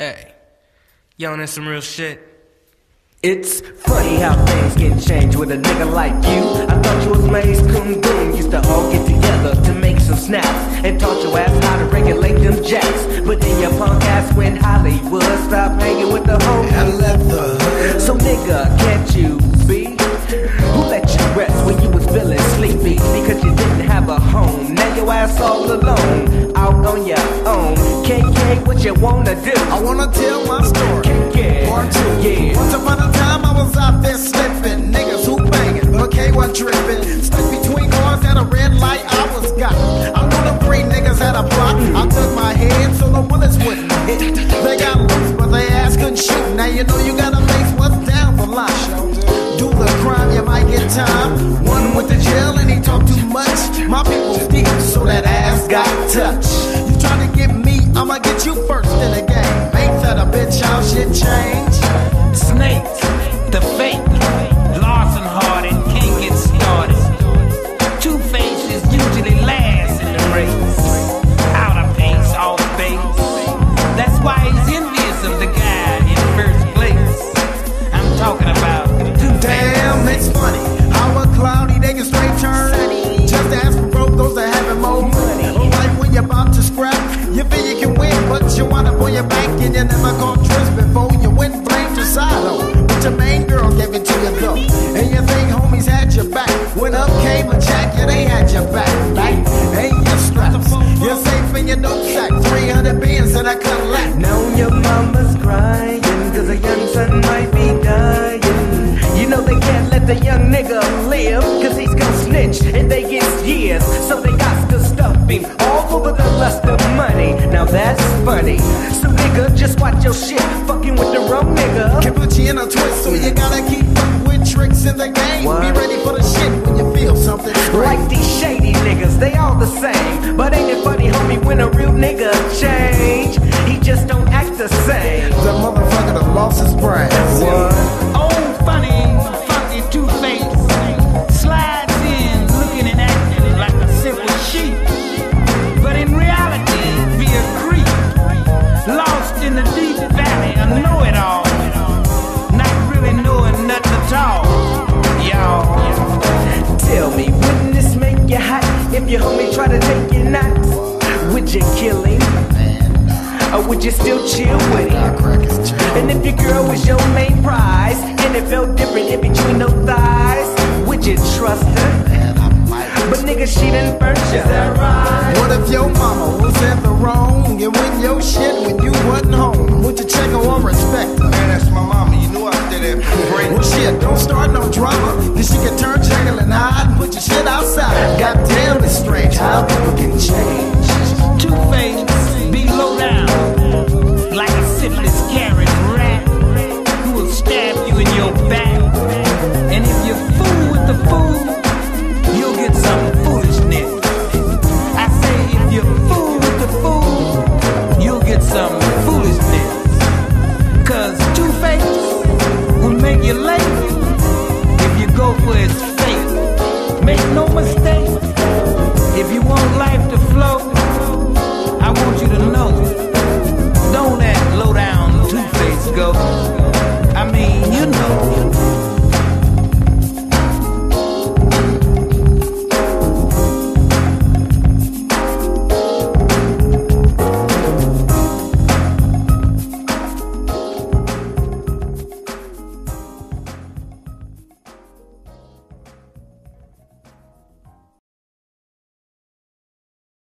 Hey, yo, that's some real shit. It's funny how things can change with a nigga like you. I thought you was Maze Coon Goon. Used to all get together to make some snaps and taught your ass how to regulate them jacks. But then your punk ass went Hollywood. Stop hanging with the homies. I left the hood. So nigga, can't you be? Who let you rest when you was feeling sleepy? Because you didn't have a home. Now your ass all alone, out on your KK, what you wanna do? I wanna tell my story. Yeah, Part two. yeah. Once upon a time I was out there slipping. Niggas who banging, K was dripping. Stuck between cars at a red light, I was got. I know the three niggas had a block. I took my head so the bullets wouldn't hit. They got loose, but they ass couldn't shoot. Now you know you gotta face what's down the line. Do the crime, you might get time. One went to jail and he talked too much. My people deep, so that ass got touched. How change? In your dope sack. 300 bins and I lack. Now your mama's crying, cause a young son might be dying. You know they can't let the young nigga live, cause he's gonna snitch and they get years. So they got to stuff him all over the lust of money. Now that's funny. So nigga, just watch your shit, fucking with the wrong nigga. You in a twist, so you gotta keep up with tricks in the game. What? Be ready for the shit feel something. Like these shady niggas, they all the same. But ain't it funny, homie, when a real nigga change? He just don't act the same. Chill with him? And if your girl was your main prize, and it felt different in between those thighs, would you trust her? But nigga, she done burnt you. Is right? What if your mama was in the wrong and win your shit when you wasn't home? Would you check her or respect her? Man, that's my mama. You know I did that great. Well, shit, don't start no drama. Then she can turn Jekyll and Hyde and put your shit outside. Goddamn, it's strange how people can change. you're late, if you go for its fate, make no mistake, if you want life to flow,